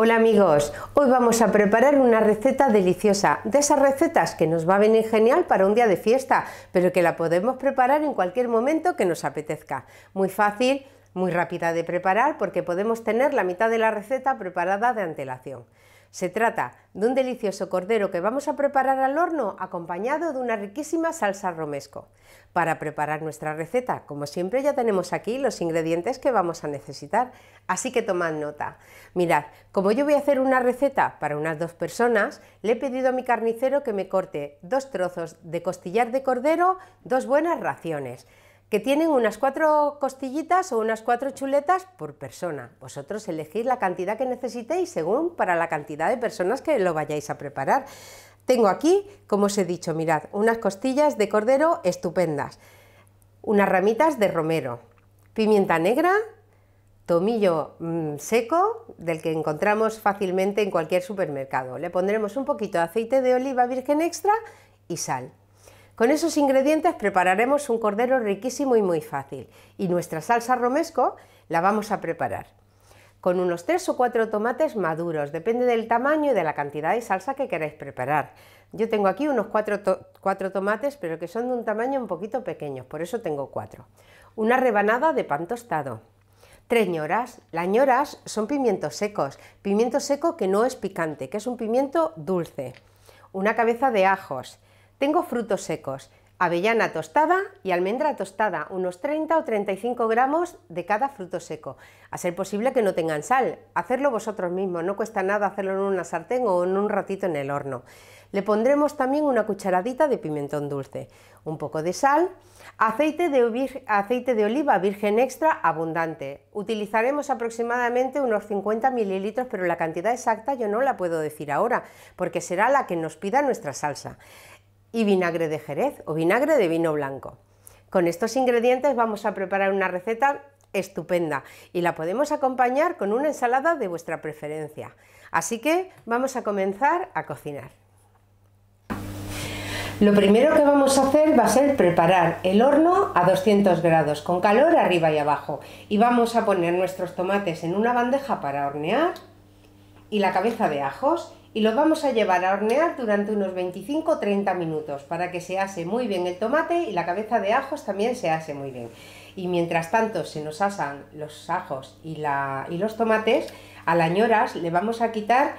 Hola amigos, hoy vamos a preparar una receta deliciosa, de esas recetas que nos va a venir genial para un día de fiesta, pero que la podemos preparar en cualquier momento que nos apetezca. Muy fácil, muy rápida de preparar porque podemos tener la mitad de la receta preparada de antelación. Se trata de un delicioso cordero que vamos a preparar al horno acompañado de una riquísima salsa romesco. Para preparar nuestra receta, como siempre ya tenemos aquí los ingredientes que vamos a necesitar, así que tomad nota. Mirad, como yo voy a hacer una receta para unas dos personas, le he pedido a mi carnicero que me corte dos trozos de costillar de cordero, dos buenas raciones que tienen unas cuatro costillitas o unas cuatro chuletas por persona. Vosotros elegís la cantidad que necesitéis según para la cantidad de personas que lo vayáis a preparar. Tengo aquí, como os he dicho, mirad, unas costillas de cordero estupendas, unas ramitas de romero, pimienta negra, tomillo mm, seco, del que encontramos fácilmente en cualquier supermercado. Le pondremos un poquito de aceite de oliva virgen extra y sal. Con esos ingredientes prepararemos un cordero riquísimo y muy fácil. Y nuestra salsa romesco la vamos a preparar con unos 3 o 4 tomates maduros, depende del tamaño y de la cantidad de salsa que queráis preparar. Yo tengo aquí unos 4, tomates, pero que son de un tamaño un poquito pequeño, por eso tengo 4. Una rebanada de pan tostado. Tres ñoras. Las ñoras son pimientos secos, pimiento seco que no es picante, que es un pimiento dulce. Una cabeza de ajos, tengo frutos secos, avellana tostada y almendra tostada, unos 30 o 35 gramos de cada fruto seco. A ser posible que no tengan sal, hacerlo vosotros mismos, no cuesta nada hacerlo en una sartén o en un ratito en el horno. Le pondremos también una cucharadita de pimentón dulce, un poco de sal, aceite de, aceite de oliva virgen extra abundante. Utilizaremos aproximadamente unos 50 mililitros, pero la cantidad exacta yo no la puedo decir ahora, porque será la que nos pida nuestra salsa y vinagre de jerez o vinagre de vino blanco. Con estos ingredientes vamos a preparar una receta estupenda y la podemos acompañar con una ensalada de vuestra preferencia. Así que vamos a comenzar a cocinar. Lo primero que vamos a hacer va a ser preparar el horno a 200 grados con calor arriba y abajo y vamos a poner nuestros tomates en una bandeja para hornear y la cabeza de ajos y los vamos a llevar a hornear durante unos 25 30 minutos para que se ase muy bien el tomate y la cabeza de ajos también se ase muy bien. Y mientras tanto se nos asan los ajos y, la, y los tomates, a la ñoras le vamos a quitar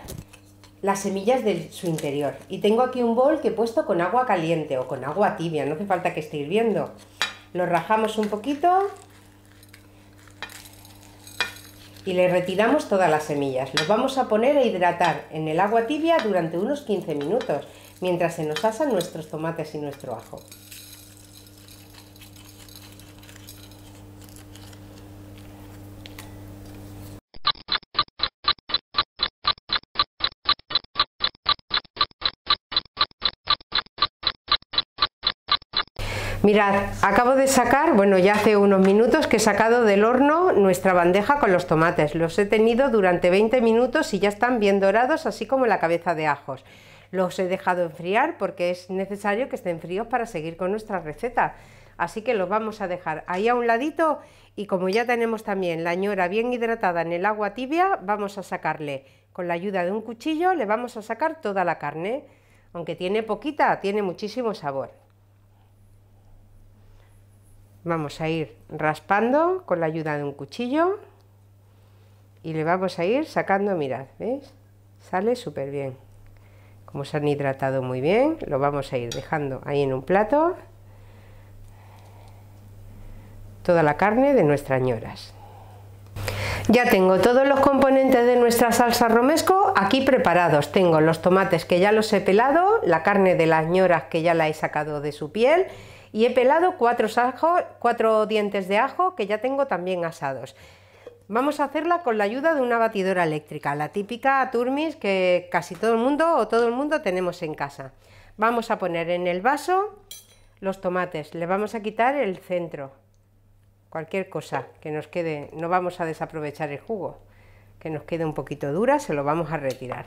las semillas de su interior. Y tengo aquí un bol que he puesto con agua caliente o con agua tibia, no hace falta que esté hirviendo. Lo rajamos un poquito y le retiramos todas las semillas. Los vamos a poner a hidratar en el agua tibia durante unos 15 minutos, mientras se nos asan nuestros tomates y nuestro ajo. Mirad, acabo de sacar, bueno ya hace unos minutos que he sacado del horno nuestra bandeja con los tomates. Los he tenido durante 20 minutos y ya están bien dorados, así como la cabeza de ajos. Los he dejado enfriar porque es necesario que estén fríos para seguir con nuestra receta. Así que los vamos a dejar ahí a un ladito y como ya tenemos también la ñora bien hidratada en el agua tibia, vamos a sacarle con la ayuda de un cuchillo, le vamos a sacar toda la carne. Aunque tiene poquita, tiene muchísimo sabor vamos a ir raspando con la ayuda de un cuchillo y le vamos a ir sacando, mirad, ¿veis? Sale súper bien. Como se han hidratado muy bien, lo vamos a ir dejando ahí en un plato. Toda la carne de nuestras ñoras. Ya tengo todos los componentes de nuestra salsa romesco aquí preparados. Tengo los tomates que ya los he pelado, la carne de las ñoras que ya la he sacado de su piel y he pelado cuatro, cuatro dientes de ajo que ya tengo también asados. Vamos a hacerla con la ayuda de una batidora eléctrica, la típica Turmis que casi todo el mundo o todo el mundo tenemos en casa. Vamos a poner en el vaso los tomates, le vamos a quitar el centro, cualquier cosa que nos quede, no vamos a desaprovechar el jugo, que nos quede un poquito dura, se lo vamos a retirar.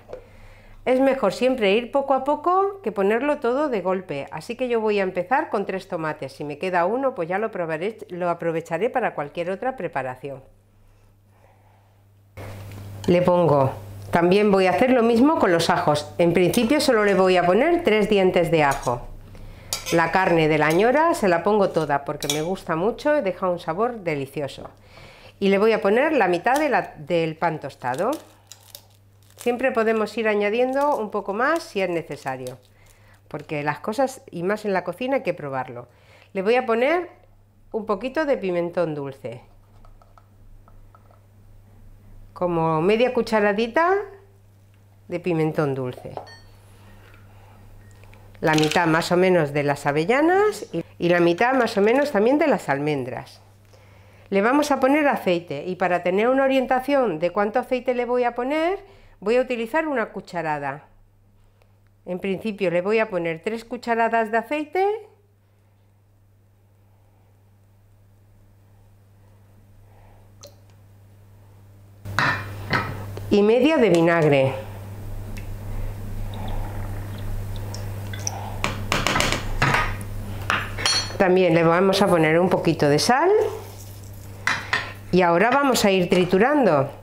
Es mejor siempre ir poco a poco que ponerlo todo de golpe, así que yo voy a empezar con tres tomates. Si me queda uno, pues ya lo, probaré, lo aprovecharé para cualquier otra preparación. Le pongo, también voy a hacer lo mismo con los ajos. En principio solo le voy a poner tres dientes de ajo. La carne de la ñora se la pongo toda porque me gusta mucho y deja un sabor delicioso. Y le voy a poner la mitad del pan tostado. Siempre podemos ir añadiendo un poco más si es necesario, porque las cosas, y más en la cocina, hay que probarlo. Le voy a poner un poquito de pimentón dulce, como media cucharadita de pimentón dulce. La mitad más o menos de las avellanas y la mitad más o menos también de las almendras. Le vamos a poner aceite y para tener una orientación de cuánto aceite le voy a poner, Voy a utilizar una cucharada. En principio le voy a poner tres cucharadas de aceite y media de vinagre. También le vamos a poner un poquito de sal y ahora vamos a ir triturando.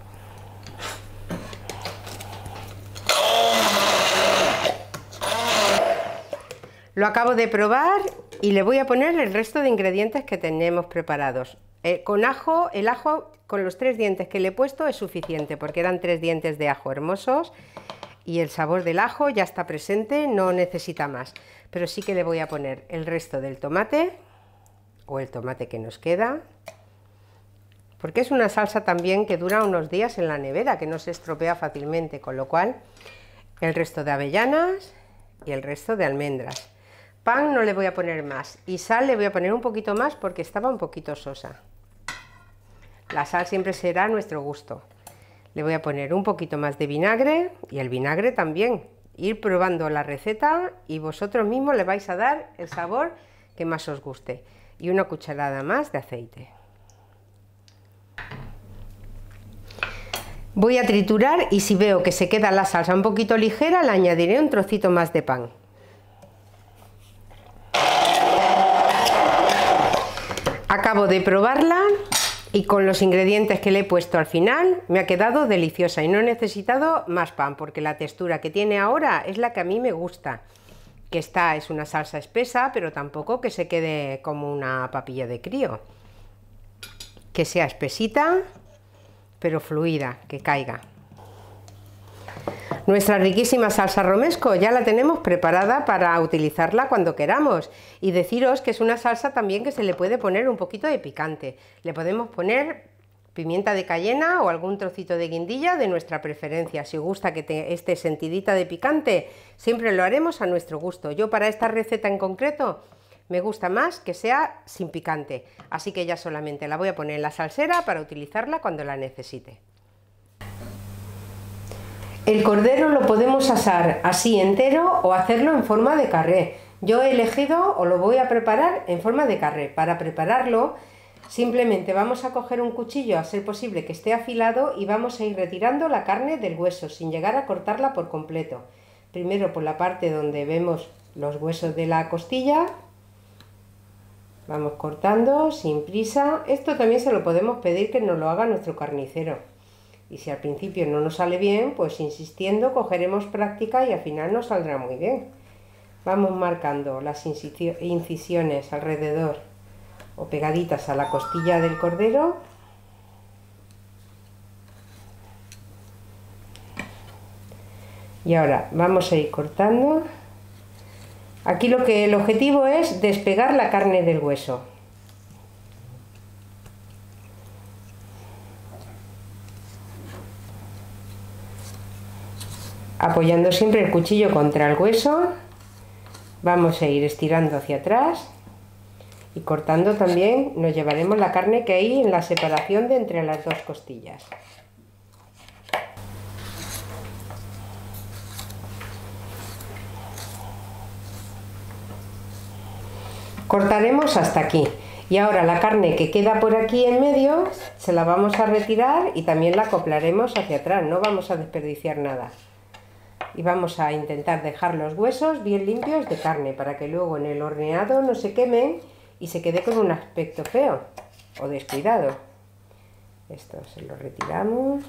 Lo acabo de probar y le voy a poner el resto de ingredientes que tenemos preparados. Eh, con ajo, el ajo con los tres dientes que le he puesto es suficiente porque eran tres dientes de ajo hermosos y el sabor del ajo ya está presente, no necesita más. Pero sí que le voy a poner el resto del tomate o el tomate que nos queda porque es una salsa también que dura unos días en la nevera, que no se estropea fácilmente, con lo cual el resto de avellanas y el resto de almendras. Pan no le voy a poner más y sal le voy a poner un poquito más porque estaba un poquito sosa. La sal siempre será a nuestro gusto. Le voy a poner un poquito más de vinagre y el vinagre también. Ir probando la receta y vosotros mismos le vais a dar el sabor que más os guste. Y una cucharada más de aceite. Voy a triturar y si veo que se queda la salsa un poquito ligera, le añadiré un trocito más de pan. Acabo de probarla y con los ingredientes que le he puesto al final me ha quedado deliciosa y no he necesitado más pan porque la textura que tiene ahora es la que a mí me gusta. Que esta es una salsa espesa, pero tampoco que se quede como una papilla de crío. Que sea espesita, pero fluida, que caiga. Nuestra riquísima salsa romesco ya la tenemos preparada para utilizarla cuando queramos y deciros que es una salsa también que se le puede poner un poquito de picante. Le podemos poner pimienta de cayena o algún trocito de guindilla de nuestra preferencia. Si gusta que esté sentidita de picante, siempre lo haremos a nuestro gusto. Yo para esta receta en concreto me gusta más que sea sin picante, así que ya solamente la voy a poner en la salsera para utilizarla cuando la necesite. El cordero lo podemos asar así entero o hacerlo en forma de carré. Yo he elegido o lo voy a preparar en forma de carré. Para prepararlo simplemente vamos a coger un cuchillo a ser posible que esté afilado y vamos a ir retirando la carne del hueso sin llegar a cortarla por completo. Primero por la parte donde vemos los huesos de la costilla. Vamos cortando sin prisa. Esto también se lo podemos pedir que nos lo haga nuestro carnicero. Y si al principio no nos sale bien, pues insistiendo cogeremos práctica y al final nos saldrá muy bien. Vamos marcando las incisiones alrededor o pegaditas a la costilla del cordero. Y ahora vamos a ir cortando. Aquí lo que el objetivo es despegar la carne del hueso. Apoyando siempre el cuchillo contra el hueso. Vamos a ir estirando hacia atrás y cortando también. Nos llevaremos la carne que hay en la separación de entre las dos costillas. Cortaremos hasta aquí. Y ahora la carne que queda por aquí en medio se la vamos a retirar y también la acoplaremos hacia atrás. No vamos a desperdiciar nada y vamos a intentar dejar los huesos bien limpios de carne para que luego en el horneado no se quemen y se quede con un aspecto feo o descuidado. Esto se lo retiramos.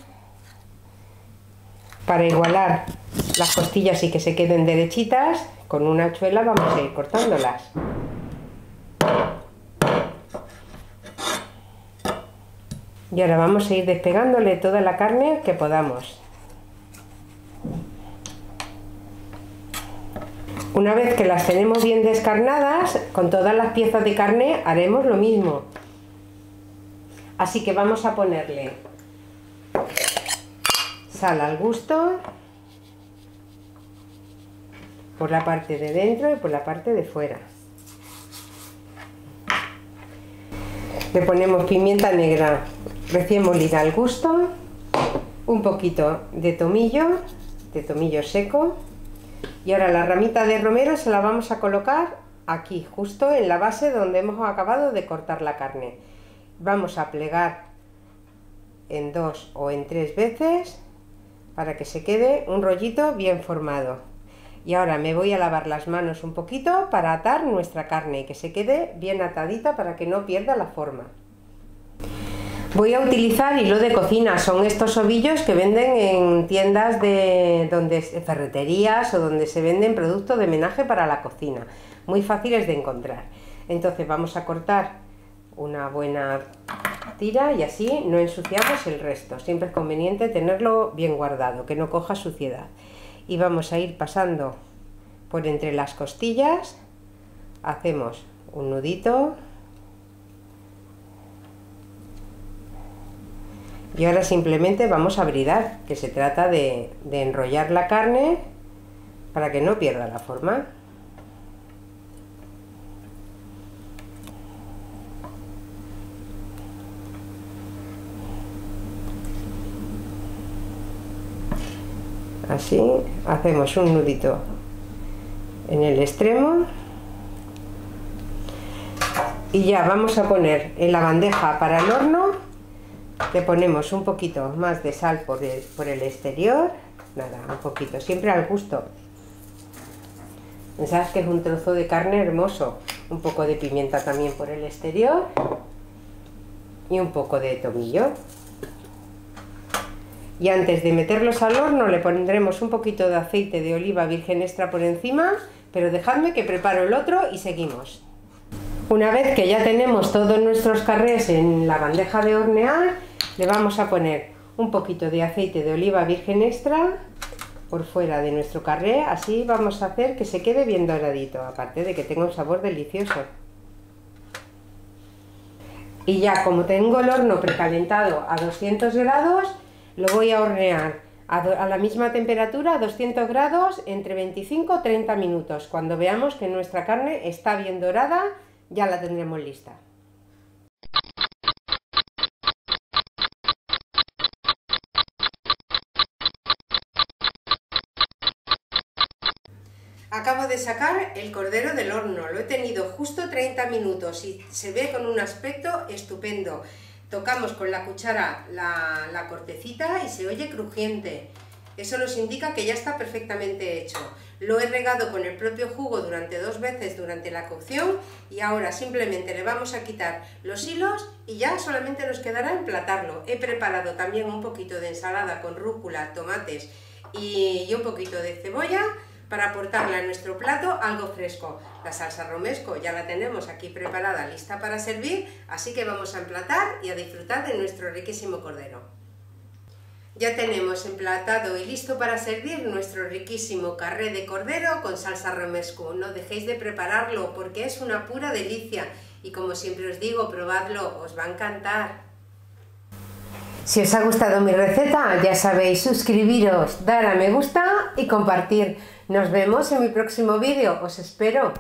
Para igualar las costillas y que se queden derechitas, con una hachuela vamos a ir cortándolas. Y ahora vamos a ir despegándole toda la carne que podamos. Una vez que las tenemos bien descarnadas, con todas las piezas de carne haremos lo mismo. Así que vamos a ponerle sal al gusto por la parte de dentro y por la parte de fuera. Le ponemos pimienta negra recién molida al gusto, un poquito de tomillo, de tomillo seco, y ahora la ramita de romero se la vamos a colocar aquí, justo en la base donde hemos acabado de cortar la carne. Vamos a plegar en dos o en tres veces para que se quede un rollito bien formado. Y ahora me voy a lavar las manos un poquito para atar nuestra carne y que se quede bien atadita para que no pierda la forma. Voy a utilizar hilo de cocina, son estos ovillos que venden en tiendas de donde ferreterías o donde se venden productos de menaje para la cocina, muy fáciles de encontrar. Entonces vamos a cortar una buena tira y así no ensuciamos el resto. Siempre es conveniente tenerlo bien guardado, que no coja suciedad. Y vamos a ir pasando por entre las costillas, hacemos un nudito Y ahora simplemente vamos a bridar, que se trata de, enrollar la carne para que no pierda la forma. Así, hacemos un nudito en el extremo y ya vamos a poner en la bandeja para el horno le ponemos un poquito más de sal por el, exterior, nada, un poquito, siempre al gusto. Pensad que es un trozo de carne hermoso, un poco de pimienta también por el exterior y un poco de tomillo. Y antes de meterlos al horno le pondremos un poquito de aceite de oliva virgen extra por encima, pero dejadme que preparo el otro y seguimos. Una vez que ya tenemos todos nuestros carrés en la bandeja de hornear, le vamos a poner un poquito de aceite de oliva virgen extra por fuera de nuestro carré, así vamos a hacer que se quede bien doradito, aparte de que tenga un sabor delicioso. Y ya como tengo el horno precalentado a 200 grados, lo voy a hornear a, la misma temperatura, a 200 grados, entre 25 y 30 minutos. Cuando veamos que nuestra carne está bien dorada, ya la tendremos lista. Acabo de sacar el cordero del horno, lo he tenido justo 30 minutos y se ve con un aspecto estupendo. Tocamos con la cuchara la, cortecita y se oye crujiente. Eso nos indica que ya está perfectamente hecho. Lo he regado con el propio jugo durante dos veces durante la cocción y ahora simplemente le vamos a quitar los hilos y ya solamente nos quedará emplatarlo. He preparado también un poquito de ensalada con rúcula, tomates y, un poquito de cebolla para aportarle a nuestro plato algo fresco. La salsa romesco ya la tenemos aquí preparada, lista para servir, así que vamos a emplatar y a disfrutar de nuestro riquísimo cordero. Ya tenemos emplatado y listo para servir nuestro riquísimo carré de cordero con salsa romesco. No dejéis de prepararlo porque es una pura delicia y como siempre os digo, probadlo, os va a encantar. Si os ha gustado mi receta, ya sabéis, suscribiros, dar a me gusta y compartir. Nos vemos en mi próximo vídeo, os espero.